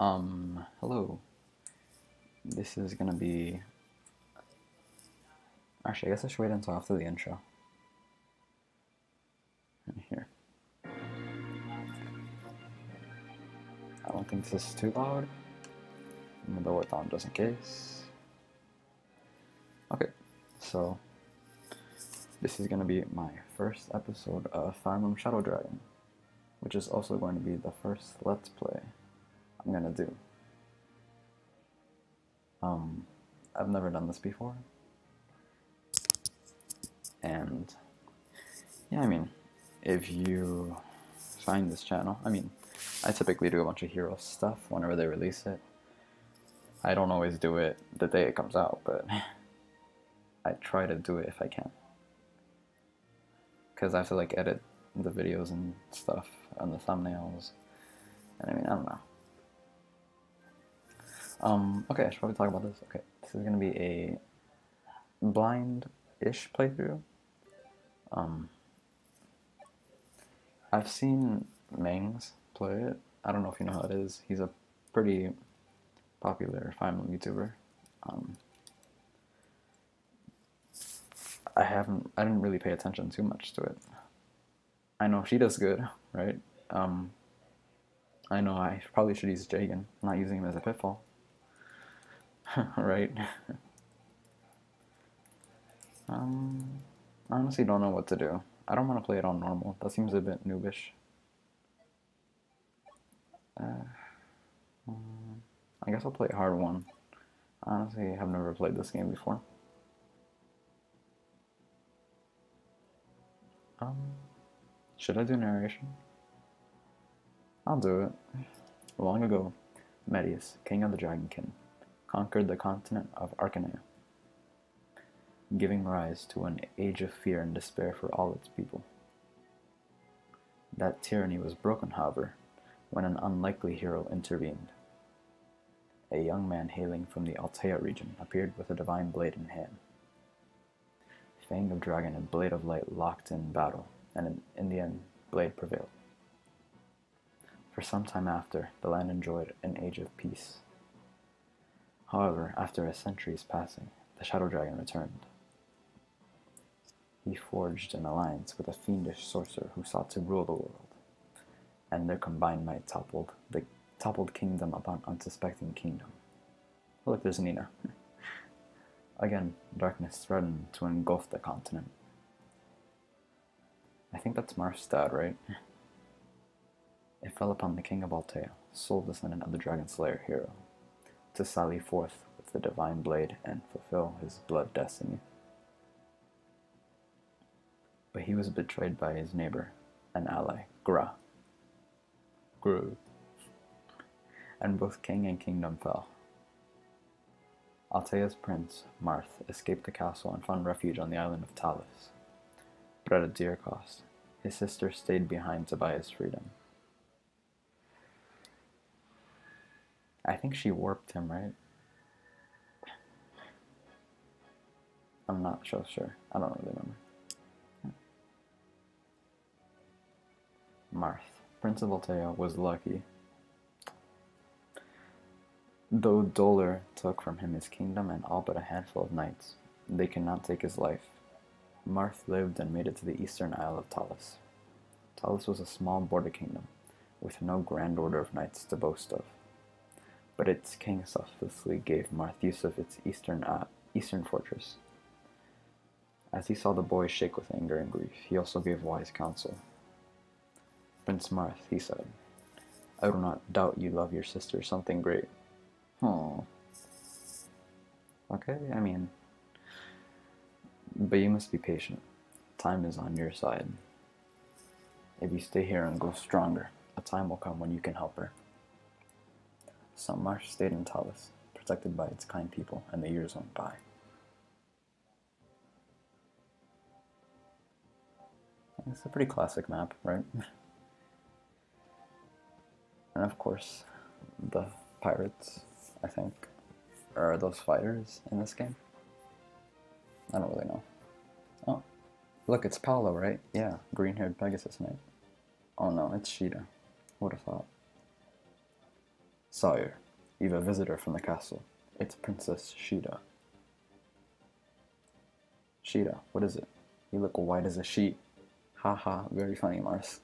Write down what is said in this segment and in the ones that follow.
Um, hello. This is gonna be. Actually, I guess I should wait until after the intro. In Here. I don't think this is too loud. I'm gonna lower it down just in case. Okay, so this is gonna be my first episode of Fire Emblem Shadow Dragon, which is also going to be the first Let's Play I'm gonna do. Um, I've never done this before, and yeah, I mean, if you find this channel, I mean, I typically do a bunch of hero stuff whenever they release it. I don't always do it the day it comes out, but I try to do it if I can. Because I have to like edit the videos and stuff and the thumbnails. And I mean, I don't know. Um, okay, I should probably talk about this. Okay, this is gonna be a blind-ish playthrough. Um, I've seen Mangs play it. I don't know if you know how it is. He's a pretty popular final YouTuber. Um, I haven't. I didn't really pay attention too much to it. I know she does good, right? Um, I know I probably should use Jagen, not using him as a pitfall. right? um, I honestly don't know what to do. I don't want to play it on normal. That seems a bit noobish. Uh, um, I guess I'll play hard one. Honestly, I've never played this game before. Um, should I do narration? I'll do it. Long ago, Medeus, king of the Dragonkin, conquered the continent of Archanea, giving rise to an age of fear and despair for all its people. That tyranny was broken, however, when an unlikely hero intervened. A young man hailing from the Altea region appeared with a divine blade in hand. Fang of Dragon and Blade of Light locked in battle, and in the end, Blade prevailed. For some time after, the land enjoyed an age of peace. However, after a century's passing, the Shadow Dragon returned. He forged an alliance with a fiendish sorcerer who sought to rule the world, and their combined might toppled the toppled kingdom upon unsuspecting kingdom. Oh, look, there's Nina. Again, darkness threatened to engulf the continent. I think that's Marth's dad, right? It fell upon the king of Altea, sole descendant of the Dragon Slayer hero, to sally forth with the divine blade and fulfill his blood destiny. But he was betrayed by his neighbor and ally, Gra. Gru. And both king and kingdom fell. Altea's prince, Marth, escaped the castle and found refuge on the island of Talis. But at a dear cost, his sister stayed behind to buy his freedom. I think she warped him, right? I'm not so sure. I don't really remember. Marth, Prince of was lucky. Though Dolor took from him his kingdom and all but a handful of knights, they could not take his life. Marth lived and made it to the eastern isle of Talis. Talis was a small border kingdom, with no grand order of knights to boast of. But its king selflessly gave Marth use of its eastern, uh, eastern fortress. As he saw the boy shake with anger and grief, he also gave wise counsel. Prince Marth, he said, I do not doubt you love your sister something great. Oh. Okay, I mean, but you must be patient. Time is on your side. If you stay here and grow stronger, a time will come when you can help her. Marth stayed in Talis, protected by its kind people, and the years went by. It's a pretty classic map, right? and of course, the pirates, I think, are those fighters in this game. I don't really know. Oh, look, it's Palla, right? Yeah, green-haired Pegasus Knight. Oh no, it's Sheeta. Would have thought. Sire, you've a visitor from the castle. It's Princess Sheeta. Sheeta, what is it? You look white as a sheet. Ha ha, very funny, Marth.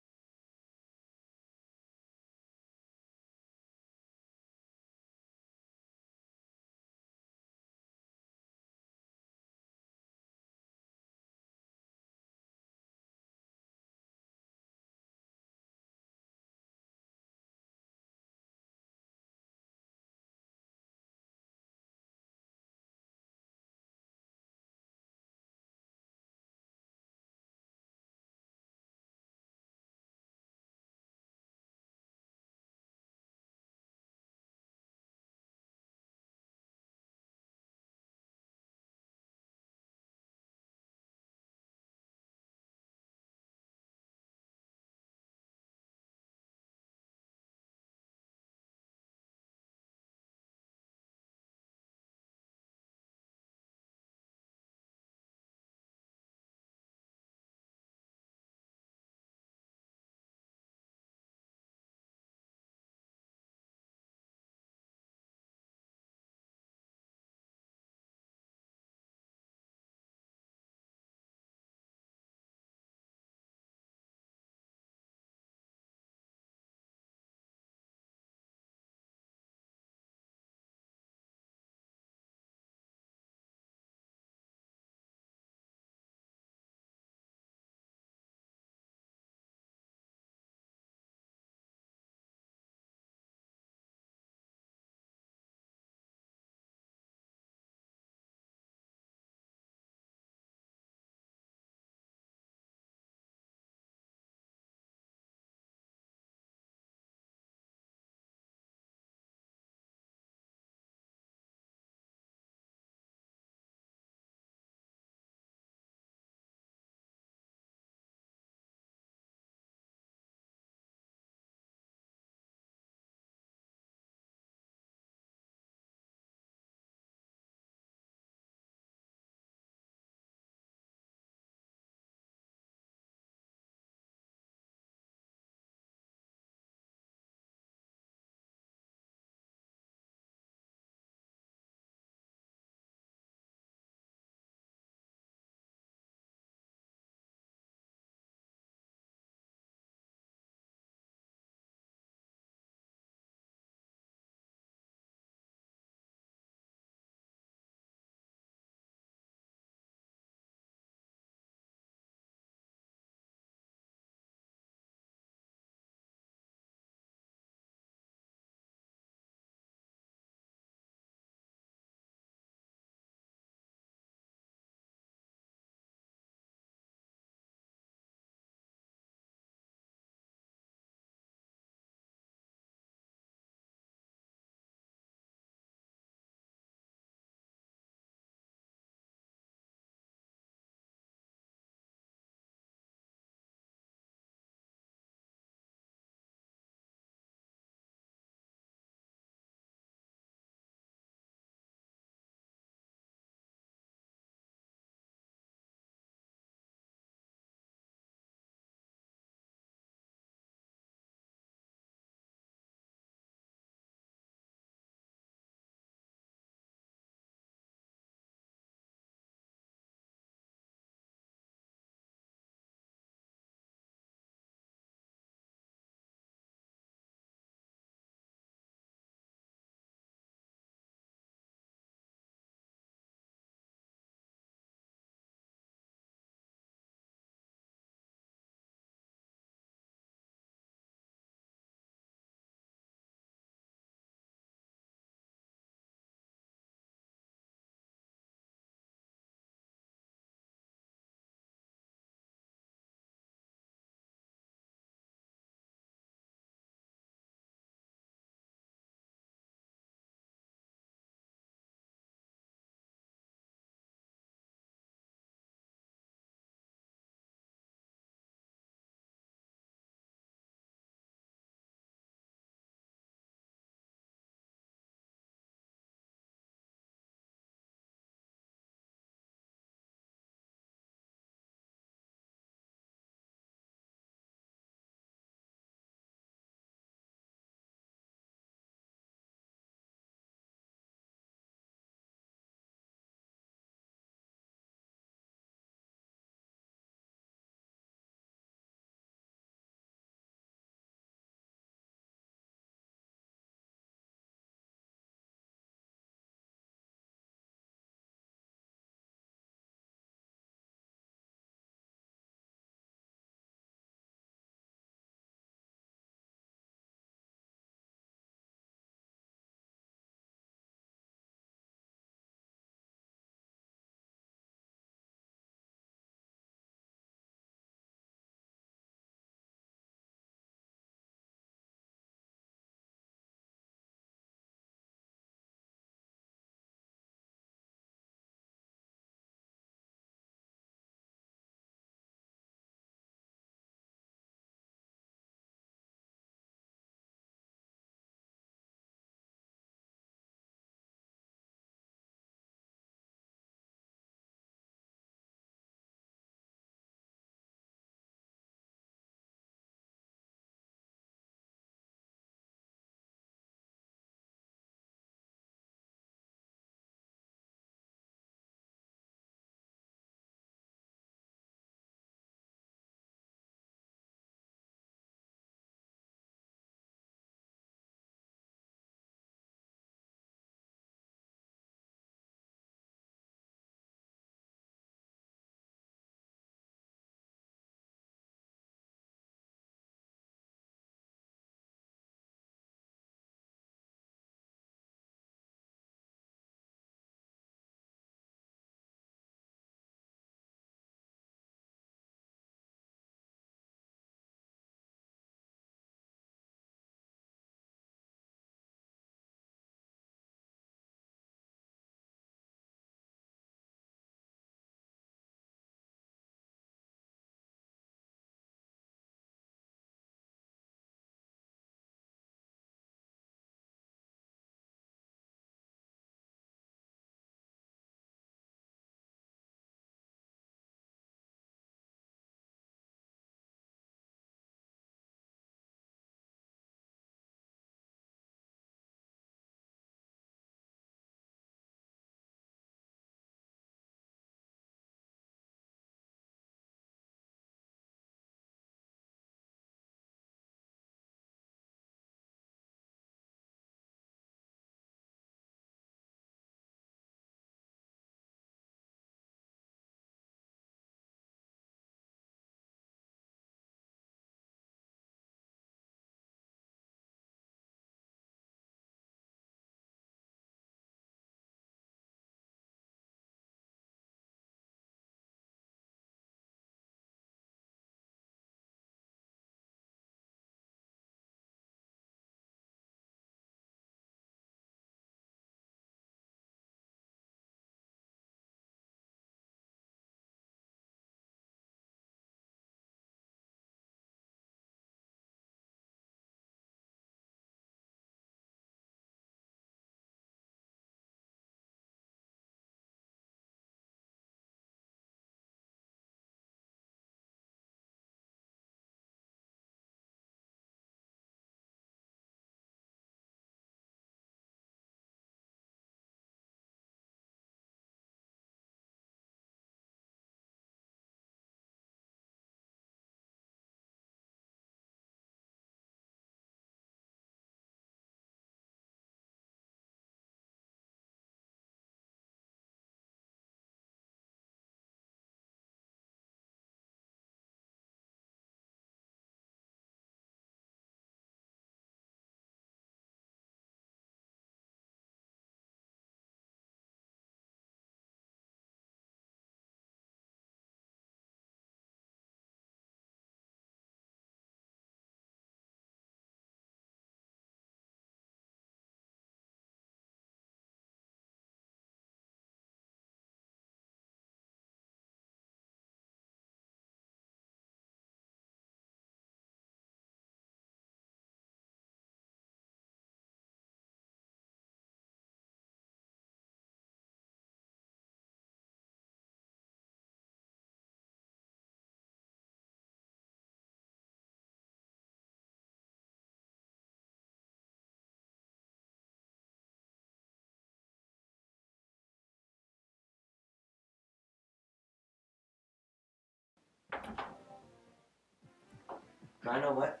I know what?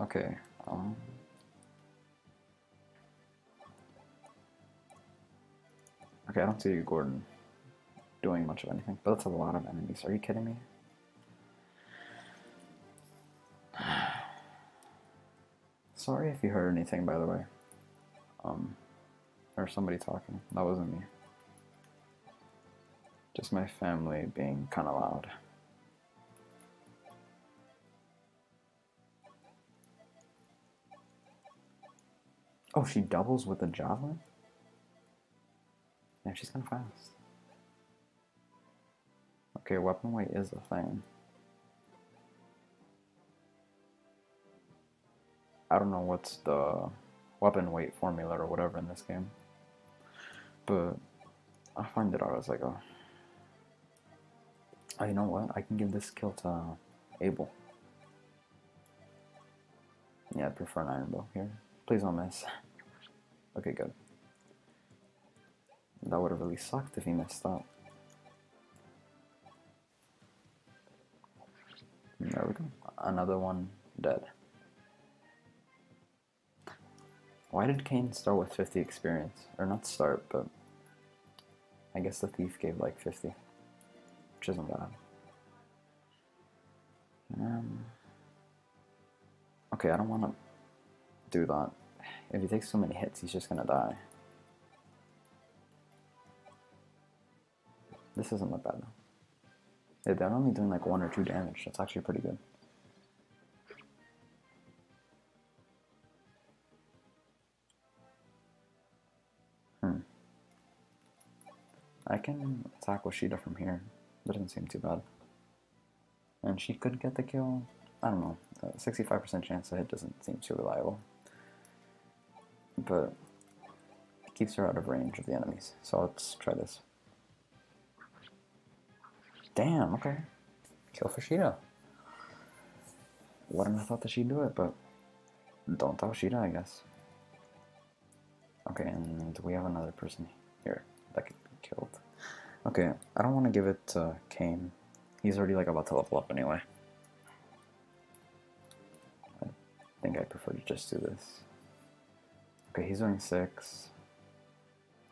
Okay. Um. Okay, I don't see Gordon doing much of anything, but that's a lot of enemies. Are you kidding me? Sorry if you heard anything, by the way. Um, or somebody talking. That wasn't me. Just my family being kind of loud. Oh, she doubles with a javelin? Yeah, she's kind of fast. Okay, weapon weight is a thing. I don't know what's the weapon weight formula or whatever in this game. But I find it out as like, go. Oh, you know what? I can give this kill to Abel. Yeah, I prefer an iron bow here. Please don't miss. Okay, good. That would have really sucked if he messed up. There we go. Another one dead. Why did Cain start with 50 experience? Or not start, but I guess the thief gave like 50, which isn't bad. Um, okay, I don't want to do that. If he takes so many hits, he's just gonna die. This isn't that bad though. Yeah, they're only doing like one or two damage. That's actually pretty good. I can attack Washida from here. That Doesn't seem too bad. And she could get the kill. I don't know. Uh, 65% chance to hit doesn't seem too reliable. But it keeps her out of range of the enemies. So let's try this. Damn, okay. Kill for Sheeta. Wouldn't have thought that she'd do it, but don't tell Sheeta, I guess. Okay, and we have another person here that could be killed. Okay, I don't want to give it to Cain. He's already like about to level up anyway. I think I prefer to just do this. Okay, he's doing 6.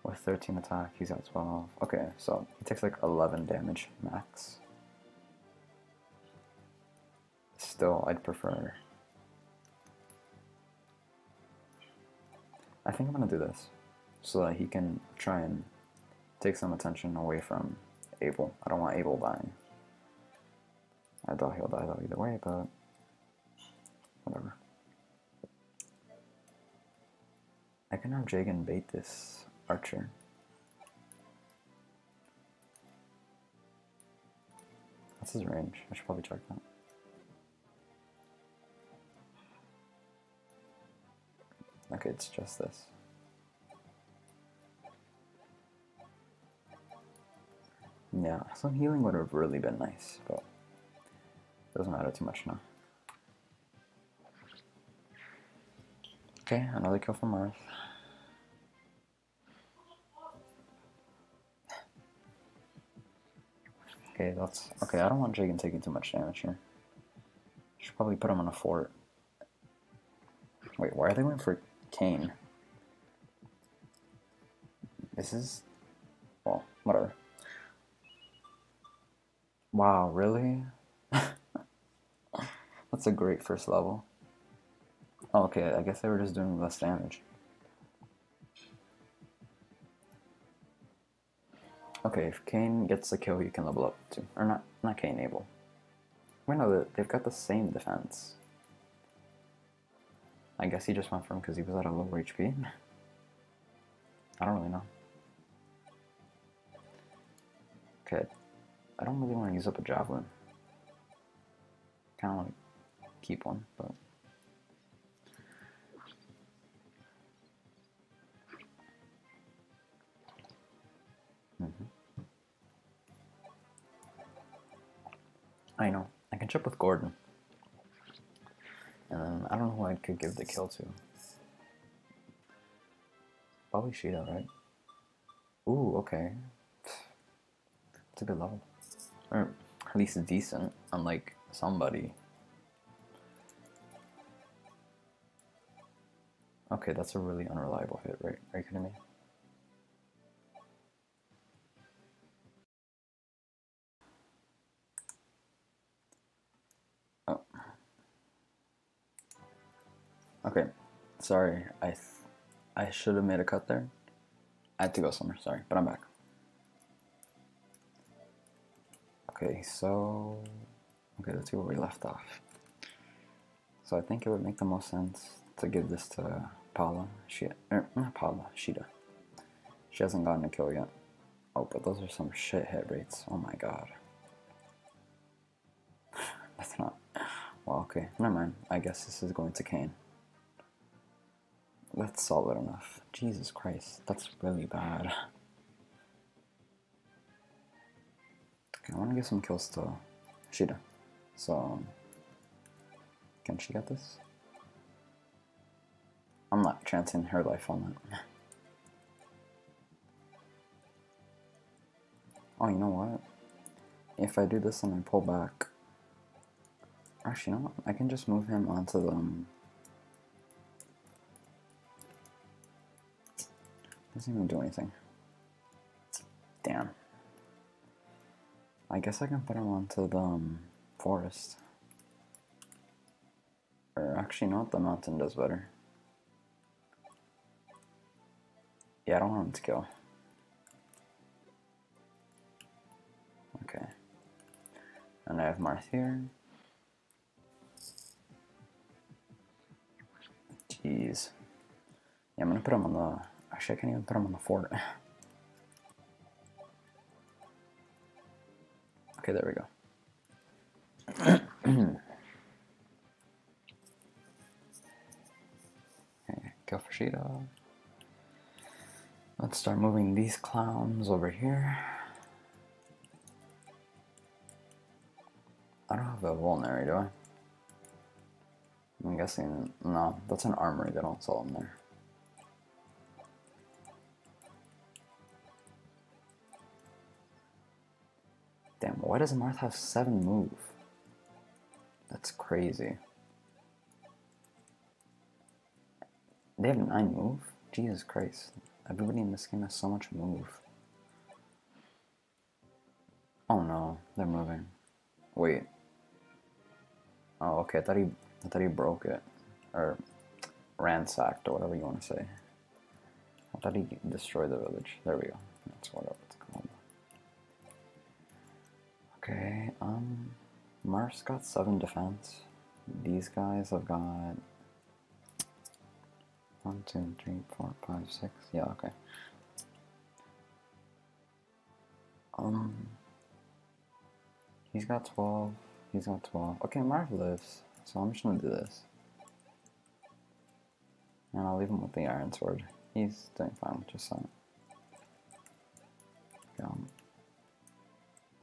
With 13 attack, he's at 12. Okay, so he takes like 11 damage max. Still, I'd prefer... I think I'm gonna do this. So that he can try and take some attention away from Abel. I don't want Abel dying. I thought he'll die though either way, but... Whatever. I can have Jagen bait this archer. What's his range? I should probably check that. Okay, it's just this. Yeah, some healing would have really been nice, but doesn't matter too much now. Okay, another kill from Earth. Okay, that's okay. I don't want Jagen taking too much damage here. Should probably put him on a fort. Wait, why are they going for Cain? This is well, whatever. Wow, really? That's a great first level. Oh, okay, I guess they were just doing less damage. Okay, if Cain gets the kill, you can level up too. Or not, not Cain, Abel. Wait, no, they've got the same defense. I guess he just went for him because he was at a lower HP. I don't really know. Okay, I don't really want to use up a javelin. Kind of want to keep one, but. Mm-hmm. I know. I can chip with Gordon. And then I don't know who I could give the kill to. Probably Sheeta, right? Ooh, okay. It's a good level. Or at least decent, unlike somebody. Okay, that's a really unreliable hit, right? Are you kidding me? Oh. Okay, sorry. I I should have made a cut there. I had to go somewhere, sorry, but I'm back. Okay, so okay, let's see where we left off. So I think it would make the most sense to give this to Palla. She, er, not Palla, Sheeta. She hasn't gotten a kill yet. Oh, but those are some shit hit rates. Oh my god. That's not. Well, okay, never mind. I guess this is going to Cain. That's solid enough. Jesus Christ, that's really bad. I want to give some kills to Sheeta. So, can she get this? I'm not chancing her life on that. oh, you know what? If I do this and I pull back... Actually, you know what? I can just move him onto the... Um, doesn't even do anything. Damn. I guess I can put him onto the um, forest. Or actually, not the mountain does better. Yeah, I don't want him to kill. Okay. And I have Marth here. Jeez. Yeah, I'm gonna put him on the... Actually, I can't even put him on the fort. Okay, there we go. okay, go for. Let's start moving these clowns over here. I don't have a vulnerary, do I? I'm guessing, no, that's an armory, they don't sell them there. Why does Marth have 7 move? That's crazy. They have 9 move? Jesus Christ. Everybody in this game has so much move. Oh no, they're moving. Wait. Oh, okay, I thought he, I thought he broke it. Or ransacked, or whatever you want to say. I thought he destroyed the village. There we go. That's what Okay, um, Marth got 7 defense. These guys have got 1, 2, 3, 4, 5, 6. Yeah, okay. Um, he's got 12. He's got 12. Okay, Marth lives. So I'm just gonna do this. And I'll leave him with the Iron Sword. He's doing fine just that. Um,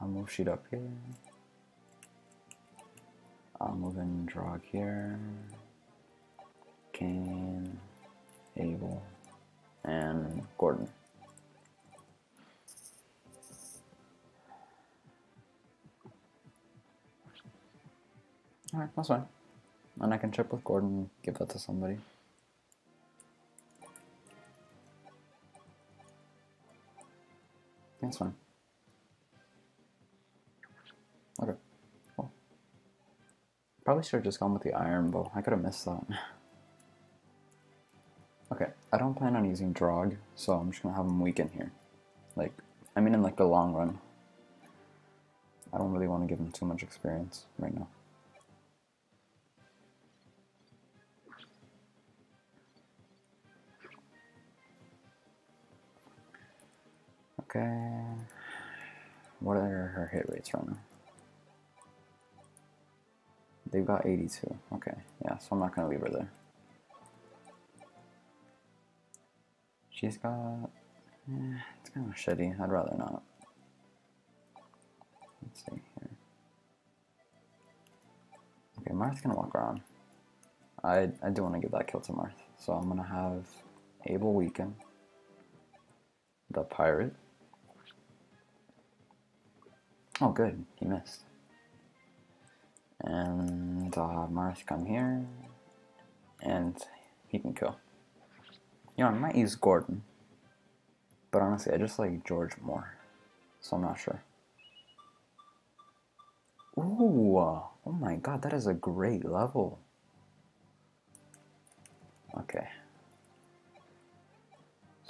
I'll move Sheet up here. I'll move in drag here. Cain, Abel, and Gordon. Alright, that's fine. And I can trip with Gordon give that to somebody. That's fine. Probably should have just gone with the iron bow. I could have missed that. okay, I don't plan on using Draug, so I'm just gonna have him weaken here. Like, I mean in like the long run. I don't really want to give him too much experience right now. Okay. What are her hit rates right now? They've got 82. Okay, yeah, so I'm not going to leave her there. She's got... Eh, it's kind of shitty. I'd rather not. Let's see here. Okay, Marth's going to walk around. I, I do want to give that kill to Marth. So I'm going to have Abel weaken. the pirate. Oh, good. He missed. And I'll have Marth come here. And he can kill. You know, I might use Gordon. But honestly, I just like George more. So I'm not sure. Ooh, oh my god, that is a great level. Okay.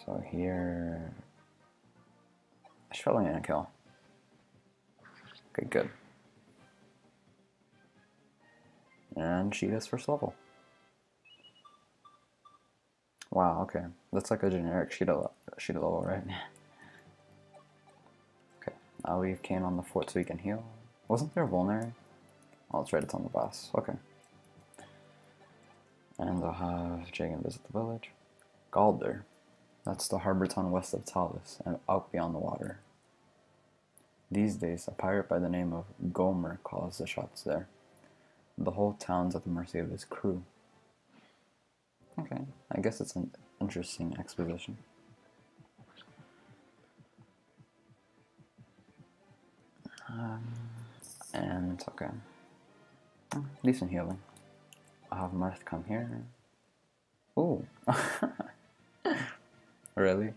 So here... I should probably gonna kill. Okay, good. And she gets first level. Wow, okay. That's like a generic Sheeta, Sheeta level, right? okay, I'll leave Cain on the fort so he can heal. Wasn't there a Vulnerary? Oh, that's right, it's on the boss. Okay. And I'll have Jagen visit the village. Galder. That's the harbor town west of Talis and out beyond the water. These days, a pirate by the name of Gomer calls the shots there. The whole town's at the mercy of his crew. Okay, I guess it's an interesting exposition. Um, and, it's okay. Decent healing. I'll have Marth come here. Oh, really?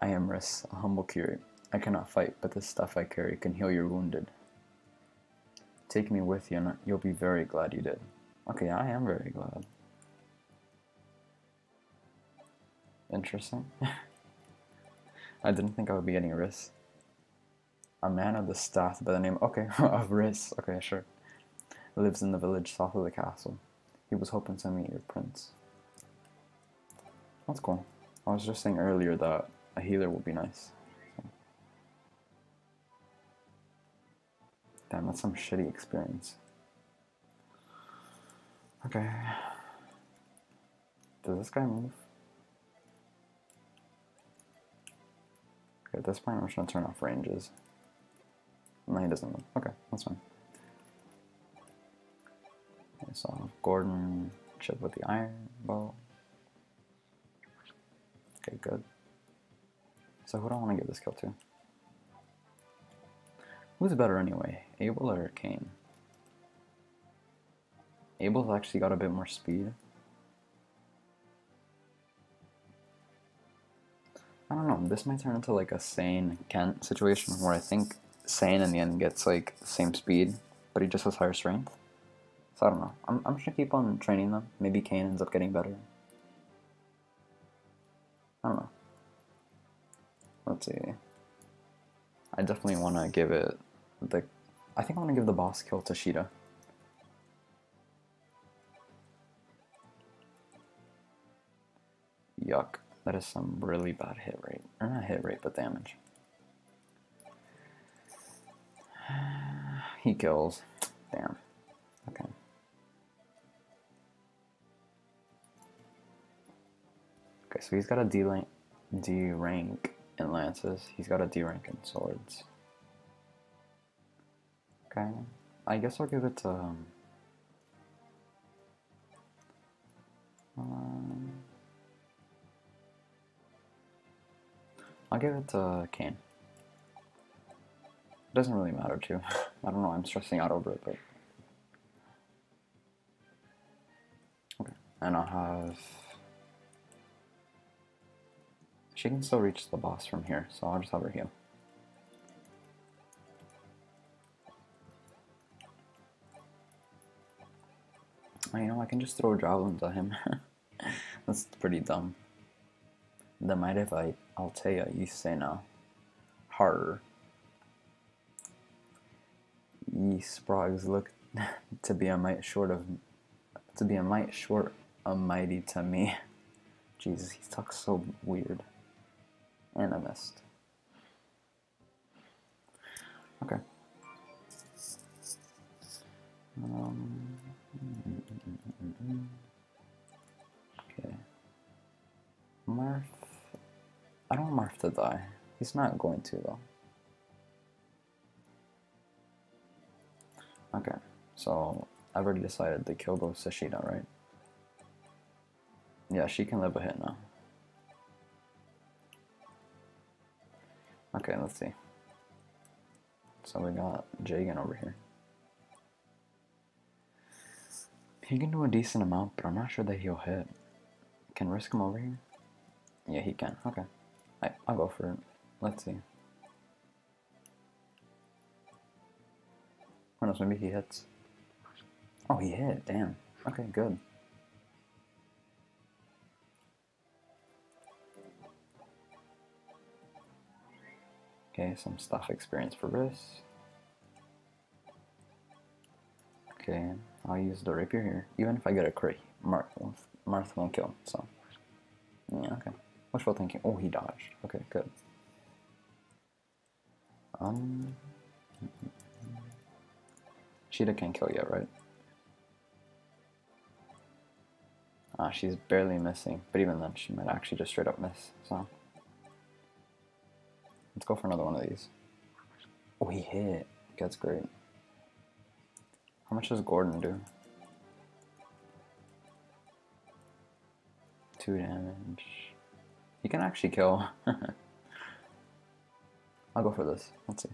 I am Wrys, a humble curate. I cannot fight, but the stuff I carry can heal your wounded. Take me with you, and you'll be very glad you did. Okay, I am very glad. Interesting. I didn't think I would be getting a Wrys. A man of the staff by the name, okay, of Wrys, okay, sure, lives in the village south of the castle. He was hoping to meet your prince. That's cool. I was just saying earlier that a healer would be nice. Damn, that's some shitty experience. Okay. Does this guy move? Okay, at this point I'm just gonna turn off ranges. No, he doesn't move. Okay, that's fine. Okay, so Gordon chip with the iron bow. Okay, good. So who do I want to give this kill to? Who's better anyway, Abel or Cain? Abel's actually got a bit more speed. I don't know, this might turn into like a Sain Kent situation where I think Sain in the end gets like the same speed, but he just has higher strength. So I don't know. I'm, I'm just gonna keep on training them. Maybe Cain ends up getting better. I don't know. Let's see. I definitely want to give it the. I think I want to give the boss kill to Sheeta. Yuck. That is some really bad hit rate. Or not hit rate, but damage. he kills. Damn. Okay. Okay, so he's got a D, D rank in lances. He's got a D rank in swords. Okay. I guess I'll give it to um, um I'll give it to Cain. It doesn't really matter too. I don't know, I'm stressing out over it, but... Okay, and I'll have... She can still reach the boss from here, so I'll just have her heal. Oh, you know, I can just throw javelins at him. That's pretty dumb. The might if I Altea Ysena Horror. Ye sprogs look to be a mite short of to be a mite short a mighty to me. Jesus, he talks so weird. And I missed. Okay. Um, mm, mm, mm, okay. Marth I don't want Marth to die. He's not going to, though. Okay, so I've already decided the kill goes to Sheeta, right? Yeah, she can live a hit now. Okay, let's see. So we got Jagen over here. He can do a decent amount, but I'm not sure that he'll hit. Can risk him over here? Yeah, he can. Okay. I, I'll go for it. Let's see. Who knows, maybe he hits. Oh, he hit. Damn. Okay, good. Okay, some staff experience for this. Okay, I'll use the rapier here. Even if I get a crit, Marth won't, Marth won't kill, so. Yeah, okay. Wishful thinking. Oh, he dodged. Okay, good. Um. Cheetah can't kill yet, right? Ah, she's barely missing, but even then, she might actually just straight up miss, so. Let's go for another one of these. Oh, he hit. That's great. How much does Gordon do? Two damage. He can actually kill. I'll go for this. Let's see.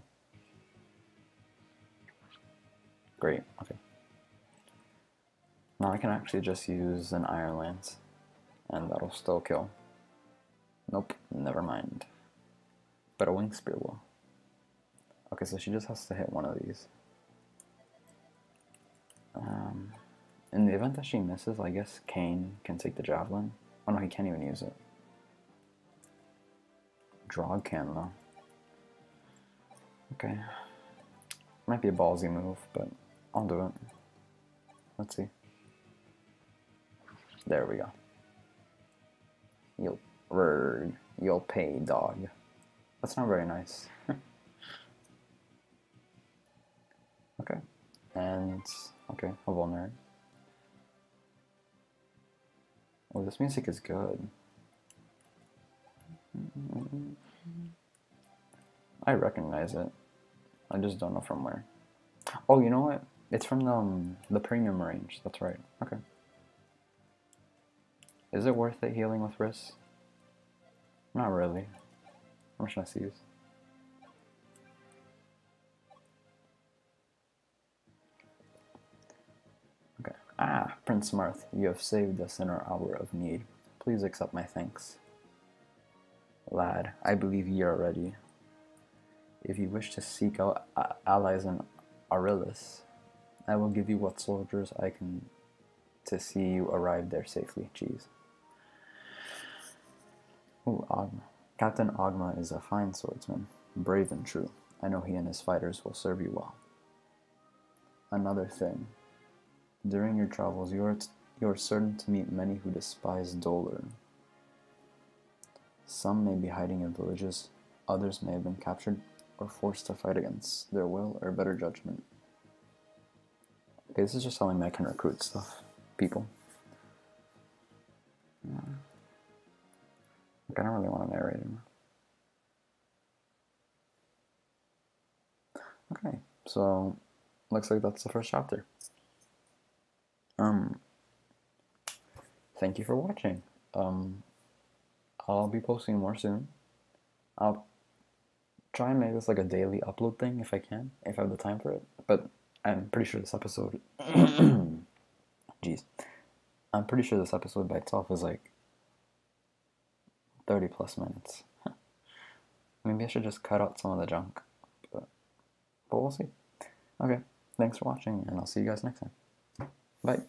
Great, okay. Now I can actually just use an Iron Lance, and that'll still kill. Nope, never mind. But a Wing Spear will. Okay, so she just has to hit one of these. Um, in the event that she misses, I guess Cain can take the Javelin. Oh no, he can't even use it. Draug can though. Okay. Might be a ballsy move, but I'll do it. Let's see. There we go. You'll, you'll pay, dog. That's not very nice. okay. And, okay, a Vulnerary. Oh, this music is good. I recognize it. I just don't know from where. Oh, you know what? It's from the, um, the premium range. That's right. Okay. Is it worth it healing with Wrys? Not really. How much I see Okay. Ah, Prince Marth, you have saved us in our hour of need. Please accept my thanks. Lad, I believe ye are ready. If you wish to seek out allies in Aurelis, I will give you what soldiers I can to see you arrive there safely. Jeez. Ooh, Ogma. Captain Ogma is a fine swordsman, brave and true. I know he and his fighters will serve you well. Another thing. During your travels, you are, you are certain to meet many who despise Dolhr. Some may be hiding in villages, others may have been captured or forced to fight against their will or better judgment. Okay, this is just telling me I can recruit stuff, people. Yeah. I don't really want to narrate it. Okay, so looks like that's the first chapter. Um, thank you for watching. Um, I'll be posting more soon. I'll try and make this like a daily upload thing if I can, if I have the time for it. But I'm pretty sure this episode, jeez, I'm pretty sure this episode by itself is like 30 plus minutes. Maybe I should just cut out some of the junk, but, but we'll see. Okay, thanks for watching, and I'll see you guys next time. Bye.